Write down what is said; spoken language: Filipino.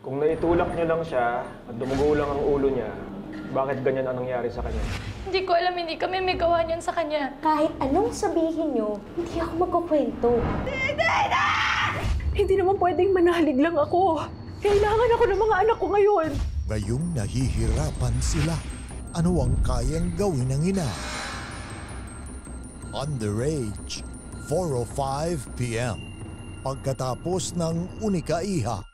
Kung naitulak niyo lang siya at dumugo lang ang ulo niya, bakit ganyan ang nangyari sa kanya? Hindi ko alam, hindi kami may gawa niyan sa kanya. Kahit anong sabihin niyo, hindi ako magkukwento. Hindi naman pwedeng manalig lang ako. Kailangan ako ng mga anak ko ngayon. Ngayong nahihirapan sila, ano ang kayang gawin ng ina? Underage, 4.05 p.m. Pagkatapos ng Unika Iha